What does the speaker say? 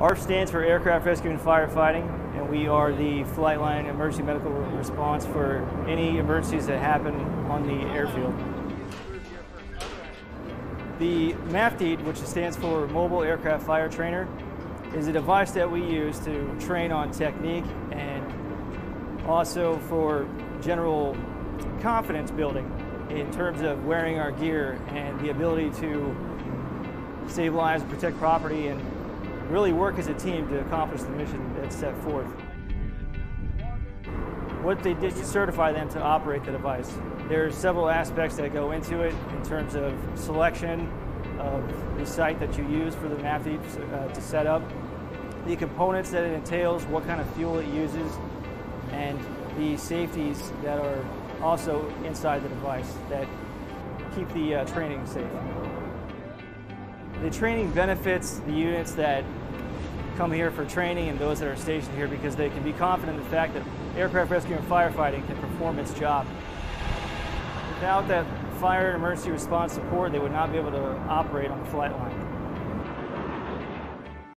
ARFF stands for Aircraft Rescue and Firefighting, and we are the flight line emergency medical response for any emergencies that happen on the airfield. The MAFTEAT, which stands for Mobile Aircraft Fire Trainer, is a device that we use to train on technique and also for general confidence building in terms of wearing our gear and the ability to save lives, protect property, and really work as a team to accomplish the mission that's set forth. What they did to certify them to operate the device. There are several aspects that go into it in terms of selection of the site that you use for the MAFTEAT uh, to set up, the components that it entails, what kind of fuel it uses, and the safeties that are also inside the device that keep the uh, training safe. The training benefits the units that come here for training and those that are stationed here because they can be confident in the fact that aircraft rescue and firefighting can perform its job. Without that fire and emergency response support, they would not be able to operate on the flight line.